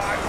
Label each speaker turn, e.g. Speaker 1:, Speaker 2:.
Speaker 1: side.